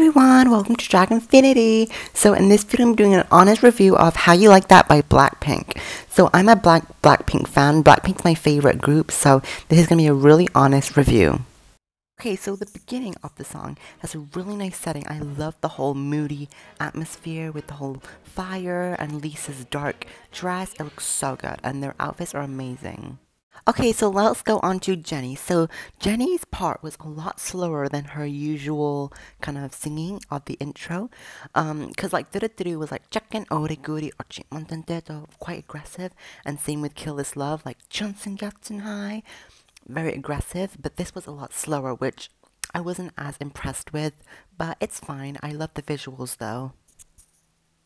everyone, welcome to Dragonfinity. So in this video I'm doing an honest review of How You Like That by Blackpink. So I'm a Black Blackpink fan, Blackpink's my favorite group, so this is going to be a really honest review. Okay, so the beginning of the song has a really nice setting. I love the whole moody atmosphere with the whole fire and Lisa's dark dress. It looks so good and their outfits are amazing. Okay, so let's go on to Jennie. So Jennie's part was a lot slower than her usual kind of singing of the intro. Um, cause like Duru was like Jacken Ore Guri or quite aggressive, and same with Kill This Love, like Johnson Gatton High, very aggressive. But this was a lot slower, which I wasn't as impressed with. But it's fine. I love the visuals though.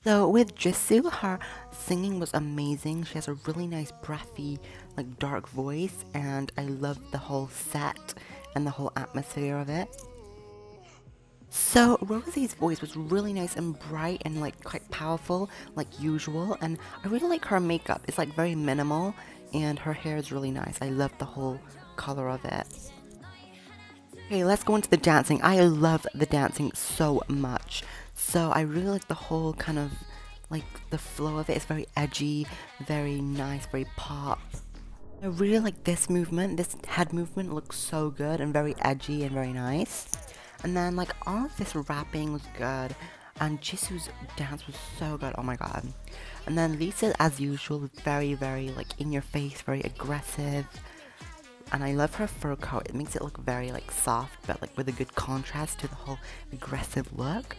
So with Jisoo, her singing was amazing. She has a really nice breathy, like dark voice and I love the whole set and the whole atmosphere of it. So Rosie's voice was really nice and bright and like quite powerful like usual and I really like her makeup. It's like very minimal and her hair is really nice. I love the whole color of it. Okay, let's go into the dancing. I love the dancing so much. So I really like the whole kind of like the flow of it. It's very edgy, very nice, very pop. I really like this movement. This head movement looks so good and very edgy and very nice. And then like all of this rapping was good. And Jisoo's dance was so good. Oh my god. And then Lisa, as usual, very, very like in your face, very aggressive. And I love her fur coat. It makes it look very like soft, but like with a good contrast to the whole aggressive look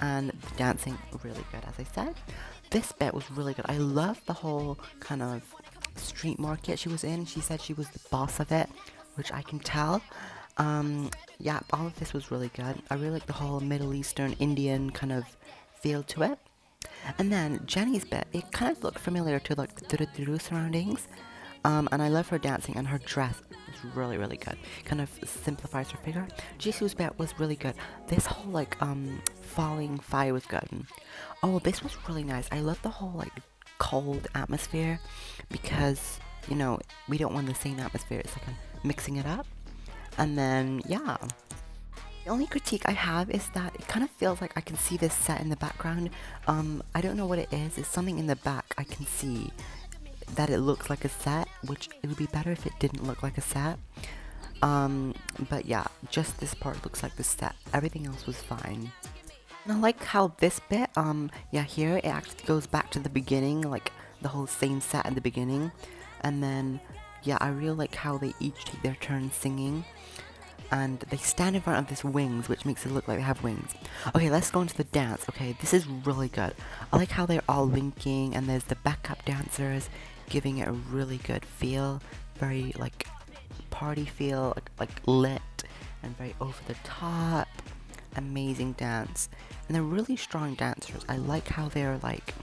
and the dancing really good as I said. This bit was really good. I love the whole kind of street market she was in. She said she was the boss of it, which I can tell. Um, yeah, all of this was really good. I really like the whole Middle Eastern Indian kind of feel to it. And then Jennie's bit, it kind of looked familiar to like the surroundings. Um, and I love her dancing and her dress is really, really good. Kind of simplifies her figure. Jisoo's bit was really good. This whole like um falling fire was good. Oh, this was really nice. I love the whole like cold atmosphere because you know we don't want the same atmosphere. It's like mixing it up. And then yeah. The only critique I have is that it kind of feels like I can see this set in the background. Um, I don't know what it is. It's something in the back I can see that it looks like a set, which it would be better if it didn't look like a set. Um, but yeah, just this part looks like the set. Everything else was fine. And I like how this bit, um, yeah, here it actually goes back to the beginning, like the whole same set at the beginning. And then, yeah, I really like how they each take their turn singing. And they stand in front of this wings, which makes it look like they have wings. Okay, let's go into the dance. Okay, this is really good. I like how they're all linking, and there's the backup dancers giving it a really good feel, very like party feel, like, like lit and very over the top. Amazing dance. And they're really strong dancers. I like how they're like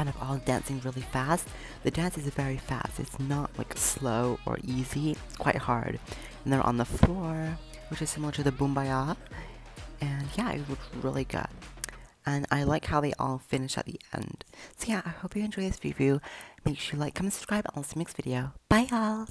kind of all dancing really fast. The dance is very fast. It's not like slow or easy. It's quite hard. And they're on the floor, which is similar to the Boombayah. And yeah, it looks really good and I like how they all finish at the end. So yeah, I hope you enjoy this review. Make sure you like, comment, subscribe, and I'll see you next video. Bye y'all!